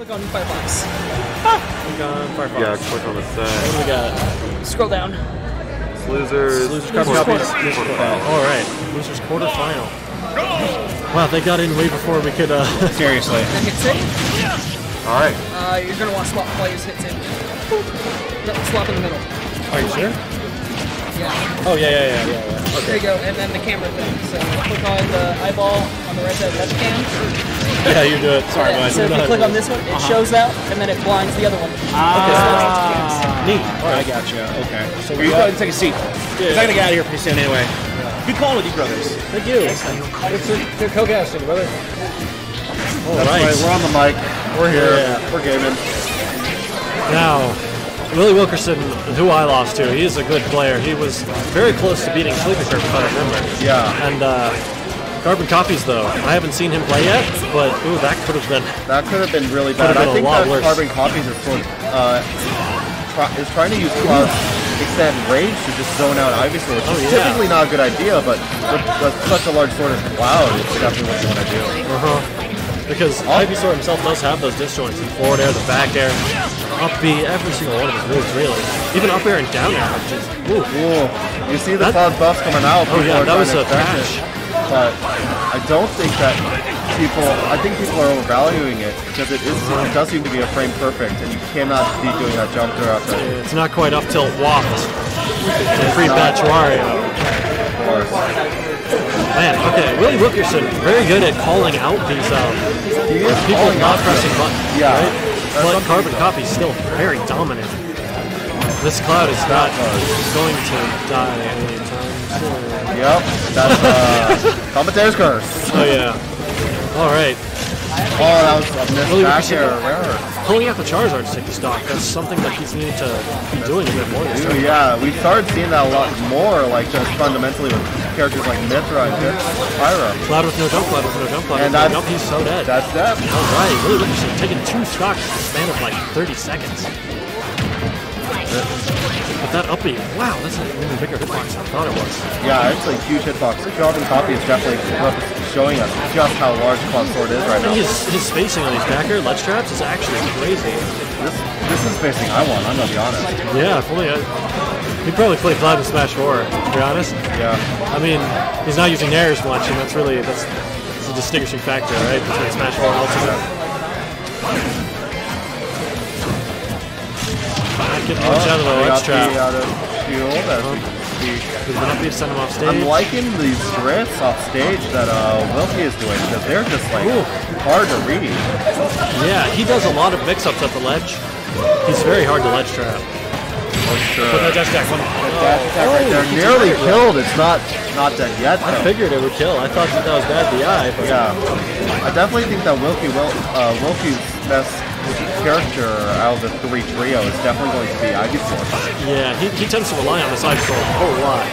Click on Firefox. Click on Firefox. Yeah, click on the What do we got? Scroll down. Losers. Losers carbon quarter- copies. quarterfinal. All right. Losers quarterfinal. Wow, they got in way before we could. Uh, Seriously. Then hit save. All right. Uh, you're gonna want to swap players. Hit save. Swap in the middle. are you sure? Yeah. Oh yeah, yeah, yeah, yeah. yeah. There you go, and then the camera thing. So click on the eyeball on the right side of left cam. Yeah, you do it. Sorry, Yeah, bud. so if you click on this one, it shows that, and then it blinds the other one. Ah. Neat. All I right. got you. Okay. So So we you got- go ahead and take a seat. Because I gotta get out of here pretty soon anyway. Good calling with you brothers. Thank you. It's a, they're co-casting, brother. All That's right. right, we're on the mic. We're here. Yeah. We're gaming. Now, Willie Wilkerson, who I lost to, he is a good player. He was very close to beating Sleepy Curve, if I remember. Yeah. And uh, Carbon Copies, though, I haven't seen him play yet, but ooh, that could have been. That could have been really bad. been I think that worse. Carbon Copies is sort uh, try, is trying to use Cloud's extend range to just zone out Ivysaur, which Oh, is yeah. typically not a good idea, but with, with such a large sword as Cloud, it's definitely what you want to do. Uh-huh. Because Ivysaur himself does have those disjoints in forward air, the back air, up B, every single one of his moves, really. Even up air and down air, which is, ooh. Ooh, you see the That- Cloud buff coming out. Oh, yeah, that was a patch. it. But I don't think that people, I think people are overvaluing it because it is, it does seem to be a frame perfect, and you cannot be doing that jump throughout the It's not quite up tilt waft. Free batch Wario. course. Man, okay, Willie Wilkerson, very good at calling out these um, people not pressing buttons. Yeah. Right? But Carbon Copy is still very dominant. This cloud is not going to die anytime. Yep, that's uh, commentator's curse. Oh yeah. All right. Oh, that was a missed Willie back Wilkerson air. Rare. pulling out the Charizard to take the stock. That's something that he's needed to be doing a bit more this time. yeah, we started seeing that a lot more, like just fundamentally with characters like Mythra and Pyra. Cloud with no jump, cloud with no jump, cloud And with no jump. He's so dead. That's that. All right, Willie Wilkerson taking two stocks in the span of like 30 seconds. But that uppy, wow, that's an even bigger hitbox than I thought it was. Yeah, actually, huge hitbox. Carbon Copy is definitely showing us just how large Cloud Sword is right now. His, his spacing on these back air ledge traps is actually crazy. This, this is spacing I want, I'm gonna be honest. Yeah, if only I, he'd probably play Cloud in Smash 4, to be honest. Yeah. I mean, he's not using airs much, and that's really, that's, that's a distinguishing factor, right, between Smash 4 and Ultimate. Getting much out of the ledge trap. out of shield. as we speak. He's been up to send him off stage. I'm liking these drifts off stage that uh, Wilkie is doing because they're just like Ooh. hard to read. Yeah, he does a lot of mix-ups at the ledge. He's very hard to ledge trap. Sure. Put that dash attack one. That attack right there, he's nearly killed. It's not not dead yet. I figured it would kill. I thought that, that was bad DI, but Yeah, I definitely think that Wilkie will uh, Wilkie's best character out of the three trio is definitely going to be Ivysaur. yeah, he, he tends to rely on the side control a whole lot.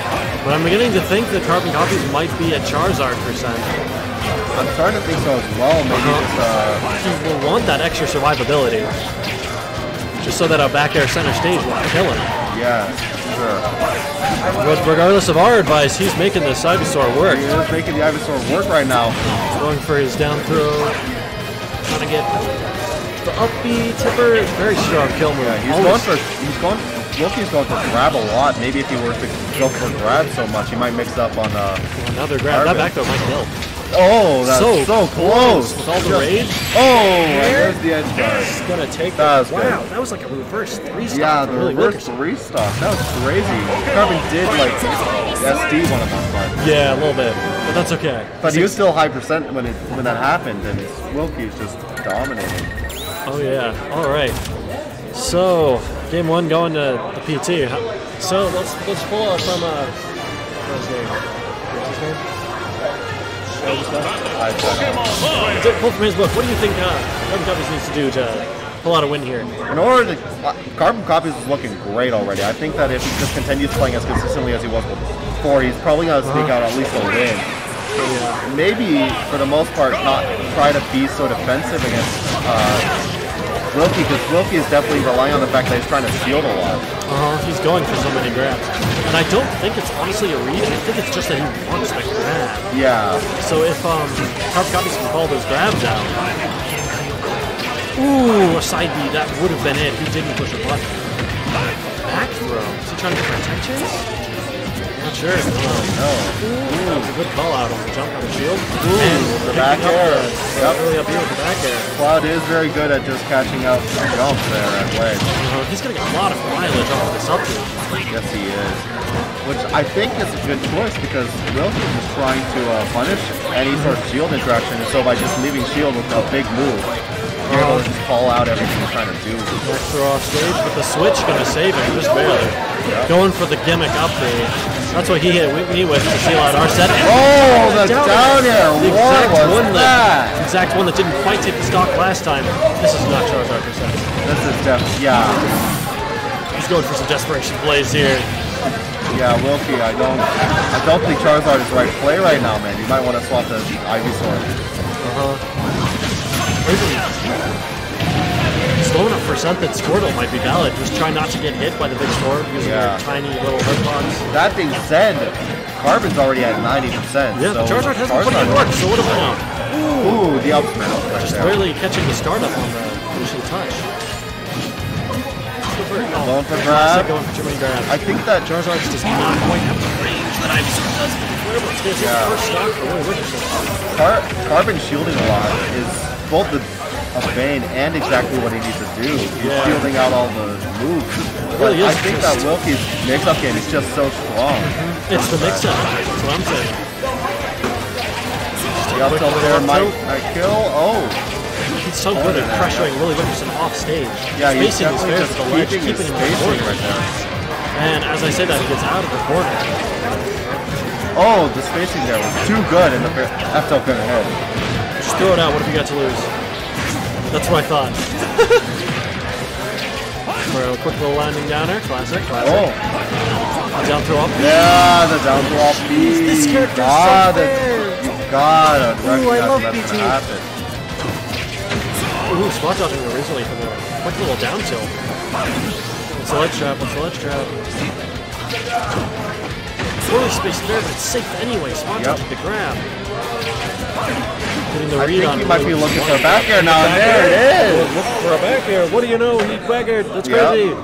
But I'm beginning to think that Carbon Copies might be at Charizard percent. I'm starting to think so as well. Maybe Uh-huh. just uh, He will want that extra survivability. Just so that a back air center stage won't kill him. yeah, sure. But regardless of our advice, he's making the Ivysaur work. He is making the Ivysaur work right now. Going for his down throw. Trying to get the up B tipper. Very strong kill move. Yeah, he's Always- going for he's going. Wilkie's going for grab a lot. Maybe if he were to go for grab so much, he might mix up on. Uh, Another grab. That back throw might kill. oh, that's So so, close. With all the Just- rage. Oh, there's the edge guard. He's gonna take That was Wow, good. that was like a reverse three stop. Yeah, the Willie reverse three stock. That was crazy. Carbon did like SD one of them, but Yeah, a little bit, but that's okay. but he was still high percent when it when that happened, and Wilkie's just dominating. Oh yeah. All right. So game one going to the PT. So let's let's pull up from uh, what's his name? What's his name? What was that? I don't. So, Pull from his book. What do you think uh, Carbon Copies needs to do to pull out a win here? In order to, uh, Carbon Copies is looking great already. I think that if he just continues playing as consistently as he was before, he's probably gonna sneak out at least a win. Maybe for the most part, not try to be so defensive against uh, Wilkie, because Wilkie is definitely relying on the fact that he's trying to shield a lot. Uh-huh, he's going for so many grabs. And I don't think it's honestly a read. I think it's just that he wants the grab. Yeah, So if um, Carbon Copies can call those grabs out, Ooh, a side B. That would have been it. if He didn't push a button. Back throw. Is he trying to protect chase? Not sure. I. No. Ooh, that was a good call out on the jump on the shield. Ooh, and the back up air. the- Yep. Early up here with the back air. Cloud is very good at just catching out some jumps there at wedge. Uh, he's getting a lot of mileage off of this up here. Yes, he is. Which I think is a good choice because Wilson is trying to uh, punish any sort of shield interaction, and so by just leaving shield with a big move, you're able to just call out everything you're trying to do. Back throw off stage, but the switch gonna save him just barely. Going for the gimmick up there. That's what he hit me with to seal out our set. Oh, the down air! The What exact was one that? that exact one that didn't quite take the stock last time. This is not Charizard percent. This is definitely, yeah, He's going for some desperation plays here. yeah, Wilkie. I don't, I don't think Charizard is the right play right now, man. You might want to swap the Ivysaur. Or even slow enough percent that Squirtle might be valid. Just try not to get hit by the big storm using Yeah. your tiny little hurtbox. That being said, Carbon's already at 90%. Yeah, so the Charizard hasn't put in work, so what we now? Ooh, the up smash right Just there. barely catching the startup on the initial touch. Going for grab. going for too many grabs. I think that Charizard just does not quite have the range that Ivysaur does. It's gonna Yeah. the first stock for Willie Richardson. Car- Carbon shielding a lot is both the a Bane and exactly what he needs to do. He's Yeah. shielding out all the moves. But really I think that Wilkie's mix-up game is just so strong. Mm-hmm. It's the mix-up. That's what I'm saying. The up tilt there might, might kill. Oh, He's so good at pressuring Willie Richardson off stage. yeah, he's Spacing his definitely fares the ledge, keeping his him in the corner. right. And as I say that, he gets out of the corner. Oh, the spacing there was too good, and the F tilt couldn't hit. Just throw it out. What have you got to lose? That's what I thought. For a quick little landing down downer. Classic, classic. Oh, Down throw up. yeah, the down throw up B. This character's so gotta, fair. you gotta recognize love that that's PT. happen. Ooh, spot dodging originally from the quick little down tilt. What's the ledge trap? What's the ledge trap? Poorly spaced there, but it's safe anyway. Spot Yep. the grab. Getting the I read think on he might be looking for a back air now, and there it is. Look for a back air. What do you know? He back aired. That's Yep. crazy.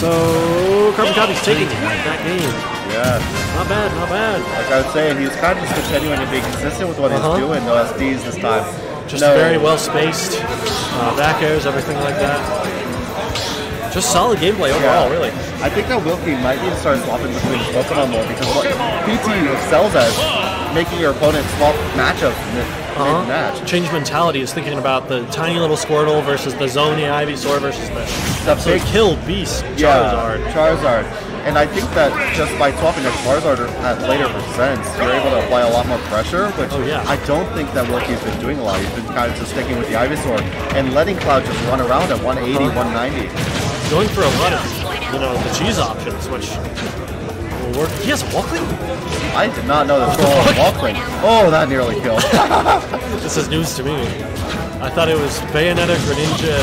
So, Carbon Copy's taking it. that game. Yeah. Not bad, not bad. Like I was saying, he's kind of just continuing to be consistent with what Uh-huh. he's doing. No SDs this time. Just no. very well spaced. Uh, back airs, everything like that. Just solid gameplay overall, really. I think that Wilkie might need to start swapping between his Pokemon more because what PT excels at making your opponent swap matchups mid, Uh-huh. mid-match. Change mentality is thinking about the tiny little Squirtle versus the Zony Ivysaur versus the The big- kill beast Yeah, Charizard. Charizard. And I think that just by swapping a Charizard at later percents, you're able to apply a lot more pressure, which Oh, yeah. I don't think that Wilkie's been doing a lot. He's been kind of just sticking with the Ivysaur and letting Cloud just run around at 180, Uh-huh. 190. Going for a lot of, you know, the cheese options, which will work. He has Walkling? I did not know that Troll was Walkling. Oh, that nearly killed. This is news to me. I thought it was Bayonetta, Greninja,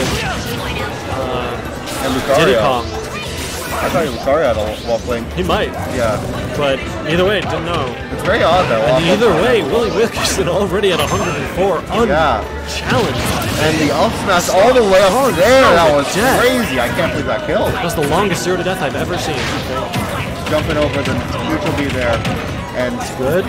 uh, and Diddy Lucario. Kong. I thought Lucario had a Walkling. He might, Yeah. But either way, didn't know. It's very odd though. And either way, Willie Wilkerson already at 104, Yeah. unchallenged. And the up smash all the way up oh, there. son That was crazy. I can't believe that killed. That's the longest zero to death I've ever seen. Jumping over the neutral B there. And it's Good.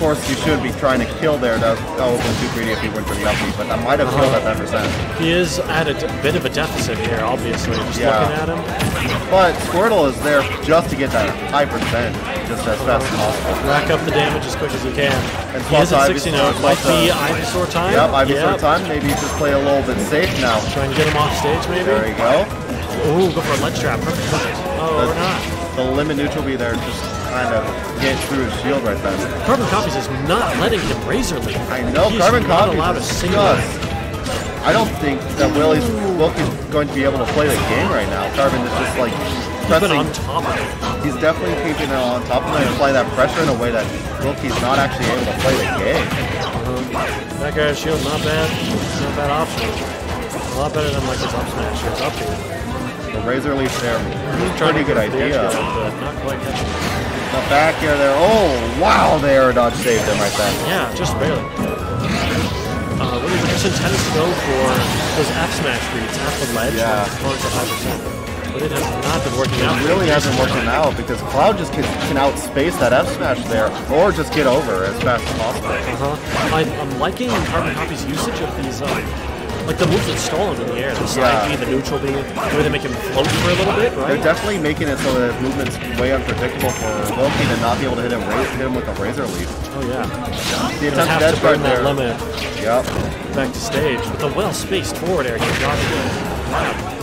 Of course you should be trying to kill there. That, that would have been too greedy if he went for the up B, but that might have killed at that percent. He is at a bit of a deficit here, obviously. Just Yeah. looking at him. But Squirtle is there just to get that high percent, just as fast as possible. Rack up the damage as quick as he can. And He is plus at 60 now. It might be uh, Ivysaur time. Yep, Ivysaur Yep. time. Maybe just play a little bit safe now. Try and get him off stage, maybe. There you go. Ooh, go for a ledge trap. Perfect. Oh, or not. The limit neutral B there just kind of get through his shield right then. Carbon Copies is not letting him razor leaf. I know He's Carbon not Copies allowed a is single. just. I don't think that Willie's Wilkie's going to be able to play the game right now. Carbon is just like pressing. on top of it. He's definitely keeping it on top of him and applying that pressure in a way that Wilkie's not actually able to play the game. Uh-huh. That guy's shield, not bad. Not bad option. A lot better than like his up smash or up here. The Razor Leaf there, pretty good idea. but not quite catching. The back air there. Oh, wow, the air dodge saved him right there. Yeah, just barely. uh, Willie Richardson tends to go for those F smash reads at the ledge Yeah. opponents at 5%. But it has not been working out. It really hasn't worked out because Cloud just can, can outspace that F smash there, or just get over as fast as possible. Uh-huh. I, I'm liking Carbon Copy's usage of these, um, like the moves that stall him in the air. The side Yeah. B, the neutral B, the way they make him float for a little bit, They're definitely making it so that his movement's way unpredictable for Loki to not be able to hit him, hit him with a Razor Leaf. Oh yeah. The attempt have to burn that there. limit Yep. back to stage. With a well-spaced forward air, he's got it.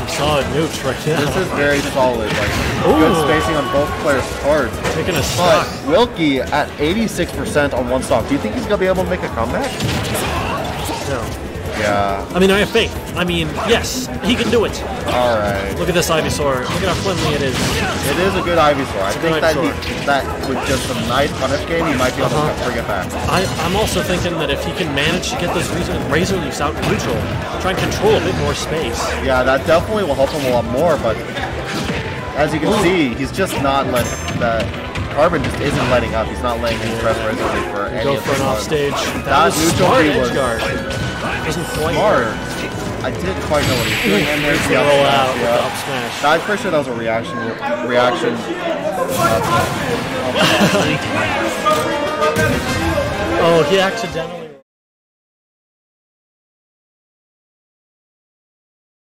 Some solid nukes right now. This is very solid. Like Ooh. good spacing on both players' cards. Taking a But stock. Wilkie at 86% on one stock. Do you think he's gonna be able to make a comeback? No. Yeah. I mean, I have faith. I mean, yes, he can do it. All right. Look at this Ivysaur. Look at how friendly it is. It is a good Ivysaur. I a think that Ivysaur. he, that with just a nice punish game, he might be able Uh-huh. to bring it back. I, I'm also thinking that if he can manage to get those razor, razor leaves out neutral, try and control a bit more space. Yeah, that definitely will help him a lot more. But as you can see, he's just not letting that carbon just isn't letting up. He's not letting press Razor Leaf for any Go for an offstage. That, That was smart edge was guard. Quite Smart. I didn't quite know what he was doing. And there's the Roll out with yeah. up smash. I'm pretty sure that was a reaction. Reaction. Oh, he accidentally.